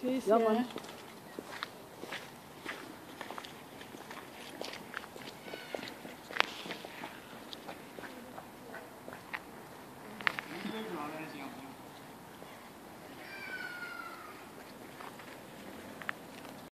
谢谢。